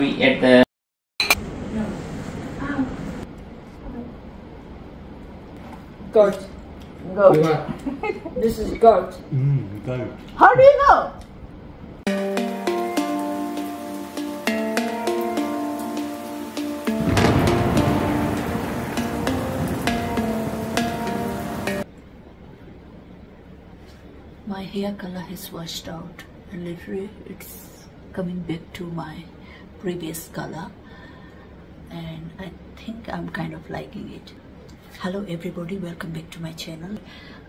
We at the Goat. Goat. this is goat. Mm, goat. How do you know? My hair color has washed out and literally it's coming back to my previous color and I think I'm kind of liking it. Hello everybody, welcome back to my channel.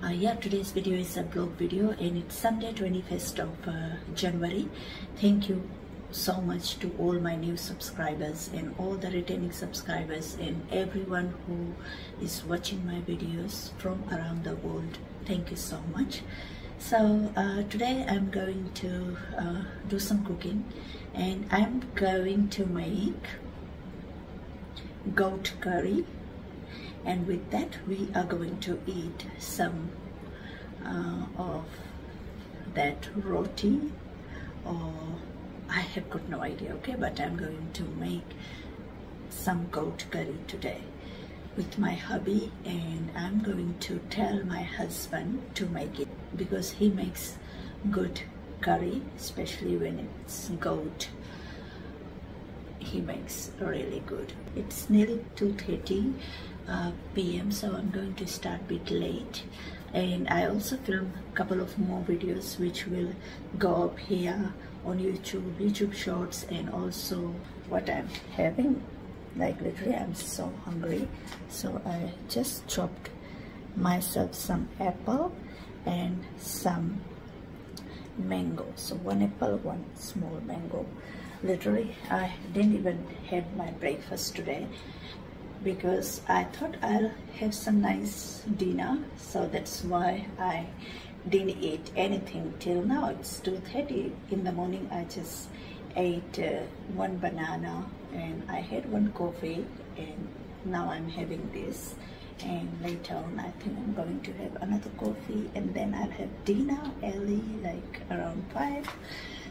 Uh, yeah, today's video is a blog video and it's Sunday 21st of uh, January. Thank you so much to all my new subscribers and all the returning subscribers and everyone who is watching my videos from around the world. Thank you so much. So uh, today I'm going to uh, do some cooking and I'm going to make goat curry. And with that we are going to eat some uh, of that roti or I have got no idea okay but I'm going to make some goat curry today with my hubby and I'm going to tell my husband to make it because he makes good curry especially when it's goat. He makes really good. It's nearly 2.30 uh, p.m so i'm going to start a bit late. And i also film a couple of more videos which will go up here on youtube youtube shorts and also what i'm having like literally i'm so hungry. So i just chopped myself some apple and some mango. So one apple one small mango. Literally i didn't even have my breakfast today because i thought i'll have some nice dinner. So that's why i didn't eat anything till now. It's 2.30 in the morning. I just ate uh, one banana and i had one coffee and now i'm having this and later on I think I'm going to have another coffee and then I'll have dinner early like around 5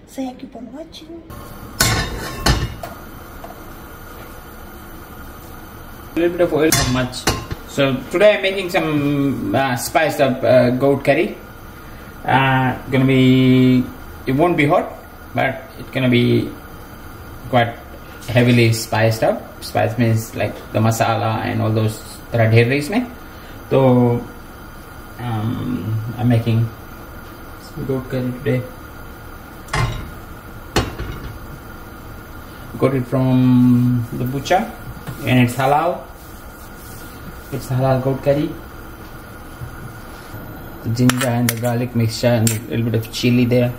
so yeah keep on watching a little bit of oil, not much. So today I'm making some uh, spiced up uh, goat curry. Uh, gonna be, it won't be hot, but it's gonna be quite heavily spiced up. Spice means like the masala and all those इसमें um, I'm making some goat curry today got it from the butcher and it's halal it's halal goat curry the ginger and the garlic mixture and a little bit of chili there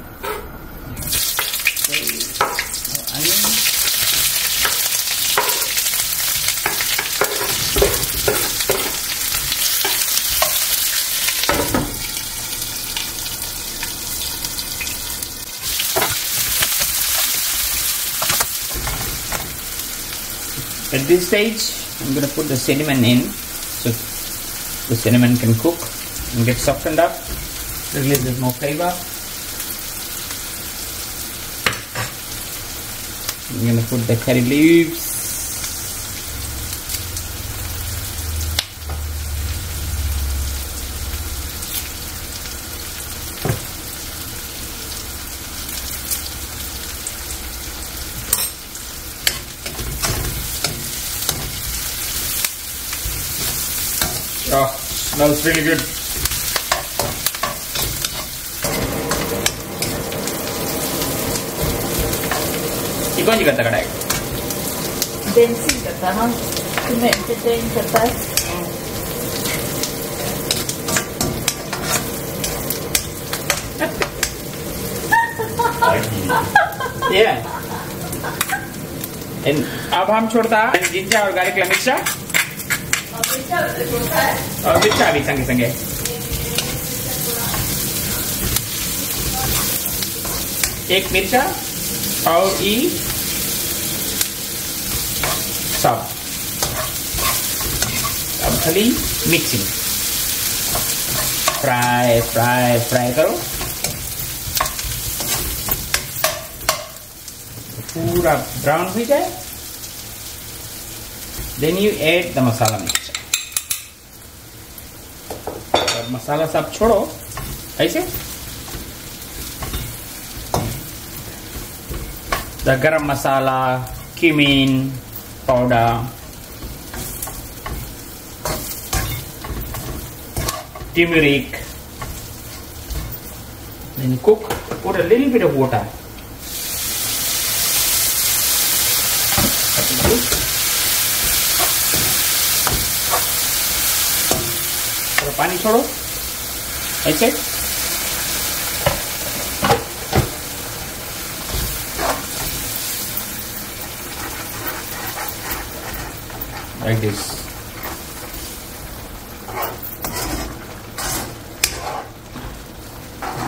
this stage, I'm to put the cinnamon in so the cinnamon can cook and get softened up, releases more flavor. I'm to put the curry leaves. smells really good. Chicken chicken तगड़ा है dancing करता है तुम्हें entertain करता है yeah. अब हम छोड़ता जिंजर और गार्लिक मिर्चा और मिर्चा छोड़ता है और मिर्चा भी संगे संगे एक मिर्चा और ई सब अब खाली मिक्सिंग फ्राई फ्राई फ्राई करो पूरा ब्राउन हो जाए then you add the masala mixture मसाला सब छोड़ो ऐसे द गरम मसाला cumin powder turmeric then you cook put a little bit of water That is good. थोड़ा पानी छोड़ो ऐसे like this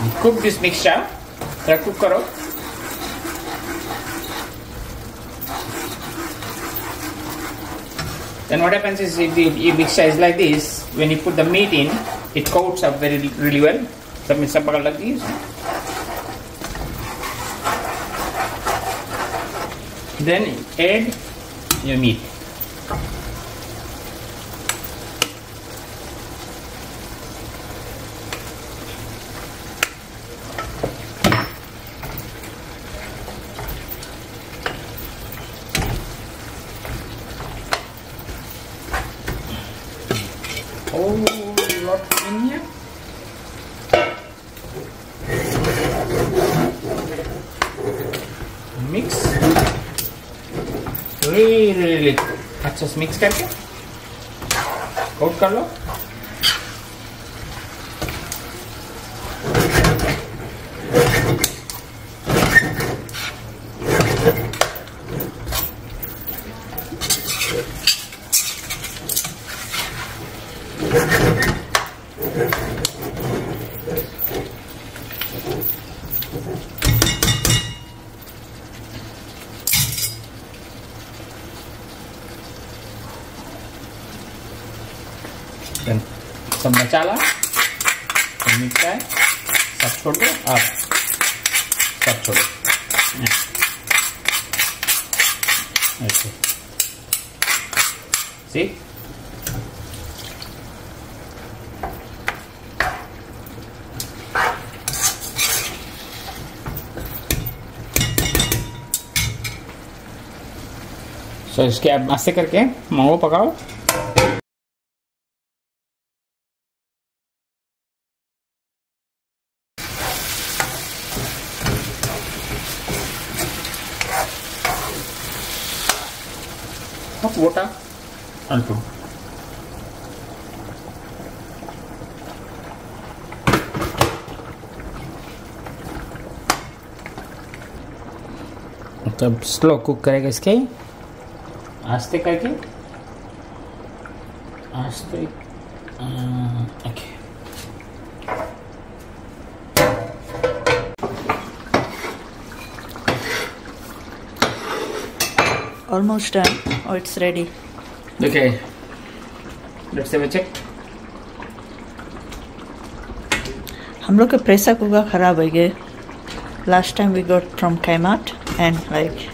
You cook this mixture थोड़ा cook करो then what happens is if the if mixture is like this when you put the meat in it coats up very really well. Something sambagal like this then add your meat. Mix करके coat कर लो। मिलता सब आप सब हाँ। ऐसे। सी। इसके आप ऐसे करके मोमो पकाओ। of स्लो कुक करेगा इसके आस्ते करके आस्ते almost done Oh, it's ready. Okay. Let's have a check. हम लोग के प्रेशर कुकर खराब हो गए last time we got from कैमाट and like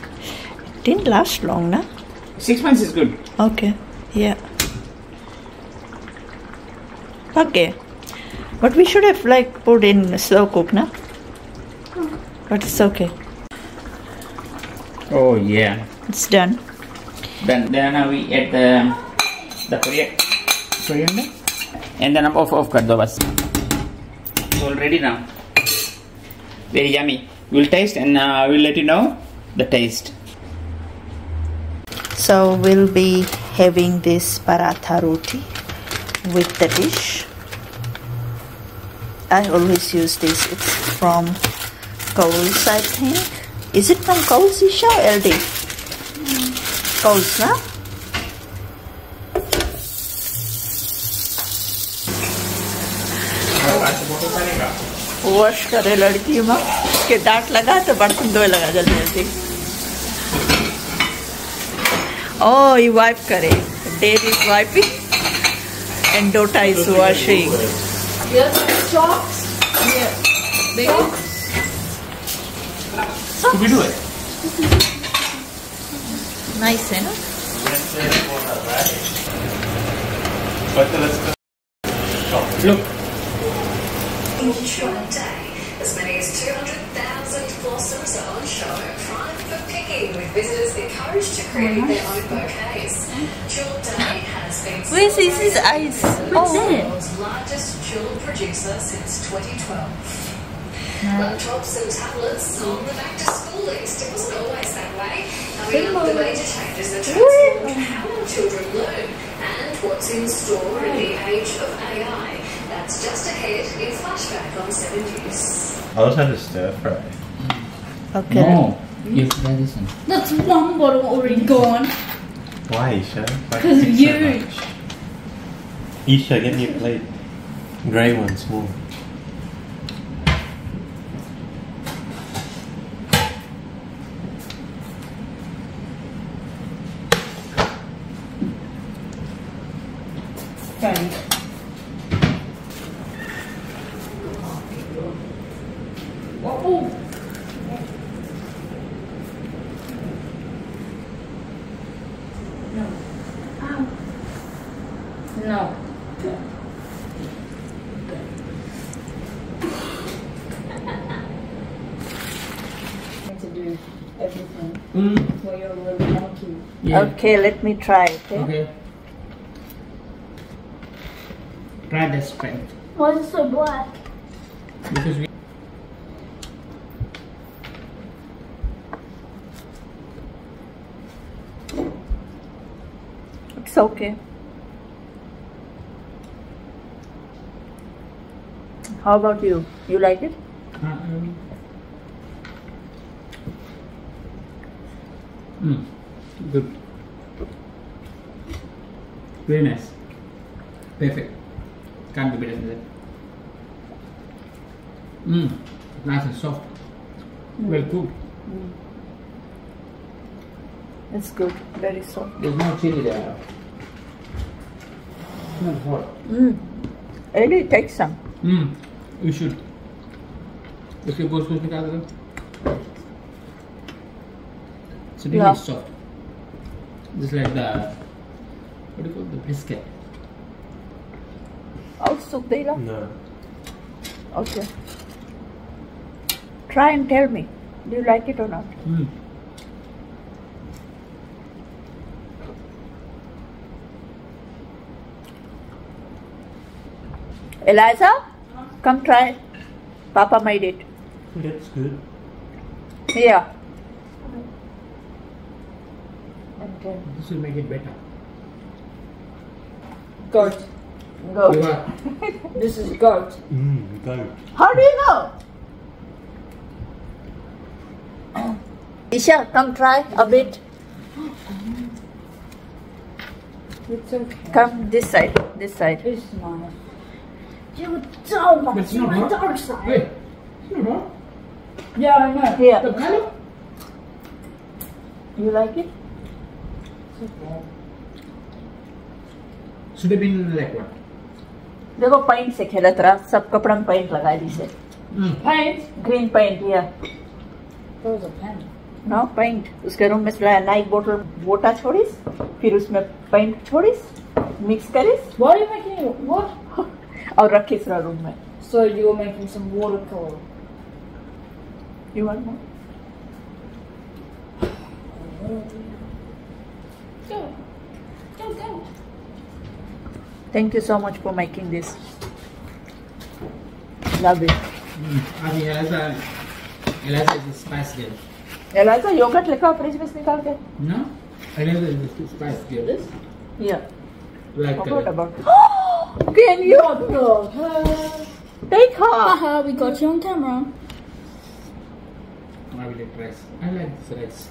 didn't last long ना Six months is good. okay yeah okay but we should have like put in slow cook na but it's okay Oh yeah. it's done Then, then we add the the coriander and then I'm off off kar do it's all ready now. Very yummy. We'll taste and uh, we'll let you know the taste. So we'll be having this paratha roti with the dish. I always use this. It's from Coles I think. Is it from Coles Isha LD? Mm. kausa. Wash करे लड़की माँ। के डांट लगा तो बर्तन धोए लगा जल्दी जल्दी। ओ ये वाइप करे। There is wiping and daughter is washing Scooby-Doo it. Nice, है ना? Look, One day, as many as 200,000 blossoms are on show, prime for picking, with visitors encouraged to create their own bouquets. Tulip Day has been Where's his his eyes? Oh, the world's oh. largest tulip producer since 2012. Laptops and tablets on the back to school list. It wasn't always that way. Coming up, the major changes that transformed how our children learn and what's in store in the age of AI. That's just ahead in Flashback on 7 News. I always had a stir fry. okay. no. Yes, that isn't. That's one bottle already gone. Why, Isha? Why 'Cause do you you- so much? Isha, get me a plate. Grey one, small. No. to do everything Mm. for your little monkey. Yeah. Okay, let me try. Okay. Okay. Try the strength Why is it so black? because we. It's okay. How about you? You like it? Um, mm. Good. Very nice. Perfect. Can't be better than that. Mmm. Nice and soft. Well cooked. It's good. Very soft. There's no chili there. Not hot. Mm. Really, take some. Hmm. You should. इसके गोश्त कुछ निकाल दो It's really Yeah. soft. Just like the what do you call the brisket. Soup they love. No. Okay. Try and tell me. Do you like it or not? Mm. Eliza, come try. Papa made it. That's good. Here. Okay. This will make it better. Goat. Go. This is goat. Mmm, goat. How do you know? Isha, come try a bit. It's okay. Come this side. This side. It's nice. You don't But like it's to not my hot. dark side. Wait. It's not hot. Yeah, I know. Here. The color. You like it? It's okay. Should have been like what? देखो paint से खेलत रहा सब कपड़ा में paint लगा दी से Mm. ग्रीन पेंट या. नो पेंट उसके रूम में से नाइक बोतल बोटा छोड़ीस फिर उसमें पेंट छोड़ीस मिक्स करीस you making it? What? और रखीस रहा रूम में So you were making some watercolor. You want go. Thank you so much for making this love it Mm. I think Eliza, Eliza is a spice girl. ELISA yogurt लिखा fridge में से निकाल के No? Eliza is a spice girl. या Like forgot uh, about can you take her Haha, we got you on camera. I will eat rice. I like this rice.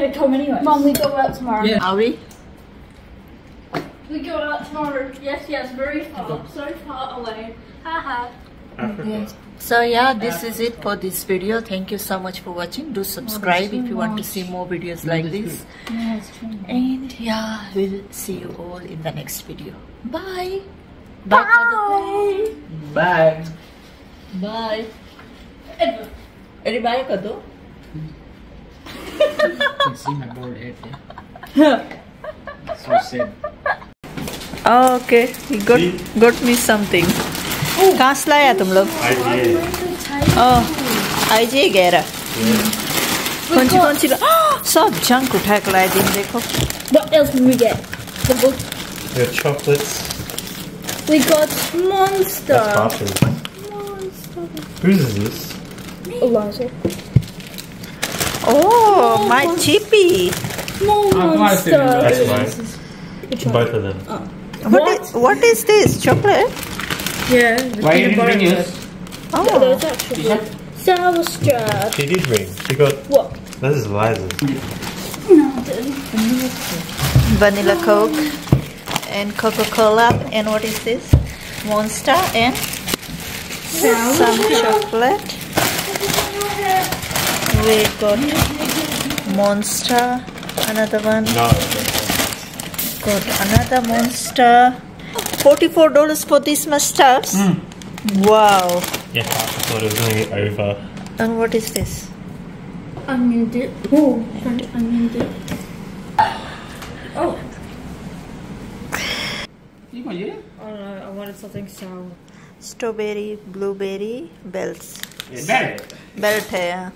gonna come anyway. Mom, we go out tomorrow. Yeah. Are we? We go out tomorrow. Yes, yes, very far. So far away. Haha. Yes. So yeah, this is it for this video. Thank you so much for watching. Do subscribe if you want to see more videos like this. And yeah, we'll see you all in the next video. Bye. Bye. Bye. Bye. Bye. Bye. Bye. Bye. Bye. Bye. Bye can see my board head there. so sad. Oh, okay. You got See? got me something. कहाँ से लाया तुम लोग? IGA. ओह आई जी गहरा कौन सी कौन सी आह, सब junk उठा के लाए दिन देखो What else did we get? The book. We have chocolates. We got Monster. That's awesome. Whose is this? Eliza. Oh my oh. chippy Monster. That's mine. Both of them. what is, what is this chocolate Yeah. Why you didn't bring yours? Oh, oh there's actually sour strap. She did ring. She got. What? This is Liza's. No, I vanilla coke and coca-cola and what is this monster and some chocolate we got monster another one No. got another monster $44 for these much stuffs hmm. wow Yeah, I thought it was going to be over. and what is this Onion dip. Oh, and onion dip. Oh. You want it? Oh no, I wanted something sour. strawberry blueberry bells belt belt है यहाँ